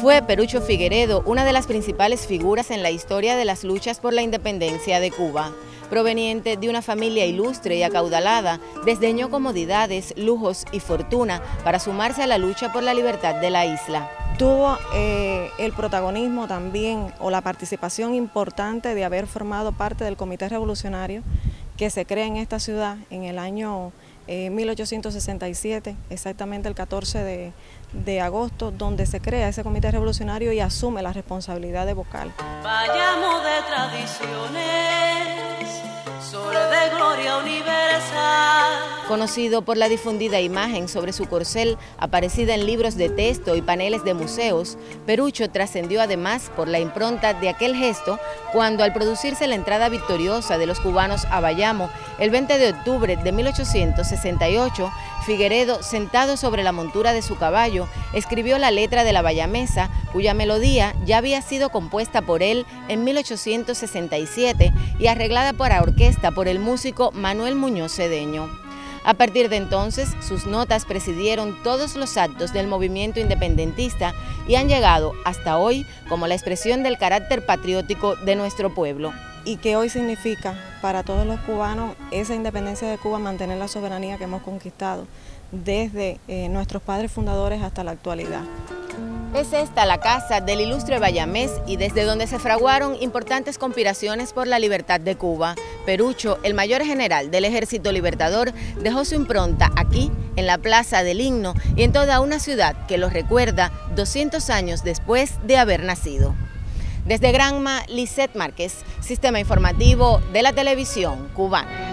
Fue Perucho Figueredo una de las principales figuras en la historia de las luchas por la independencia de Cuba. Proveniente de una familia ilustre y acaudalada, desdeñó comodidades, lujos y fortuna para sumarse a la lucha por la libertad de la isla. Tuvo eh, el protagonismo también o la participación importante de haber formado parte del Comité Revolucionario que se crea en esta ciudad en el año 1867, exactamente el 14 de, agosto, donde se crea ese comité revolucionario y asume la responsabilidad de vocal. Vayamos de tradiciones, Conocido por la difundida imagen sobre su corcel, aparecida en libros de texto y paneles de museos, Perucho trascendió además por la impronta de aquel gesto cuando al producirse la entrada victoriosa de los cubanos a Bayamo el 20 de octubre de 1868, Figueredo, sentado sobre la montura de su caballo, escribió la letra de la Bayamesa, cuya melodía ya había sido compuesta por él en 1867 y arreglada para orquesta por el músico Manuel Muñoz Cedeño. A partir de entonces, sus notas presidieron todos los actos del movimiento independentista y han llegado hasta hoy como la expresión del carácter patriótico de nuestro pueblo. Y que hoy significa para todos los cubanos esa independencia de Cuba, mantener la soberanía que hemos conquistado desde eh, nuestros padres fundadores hasta la actualidad. Es esta la casa del ilustre Bayamés y desde donde se fraguaron importantes conspiraciones por la libertad de Cuba. Perucho, el mayor general del Ejército Libertador, dejó su impronta aquí, en la Plaza del Himno y en toda una ciudad que lo recuerda 200 años después de haber nacido. Desde Granma, Lisette Márquez, Sistema Informativo de la Televisión Cubana.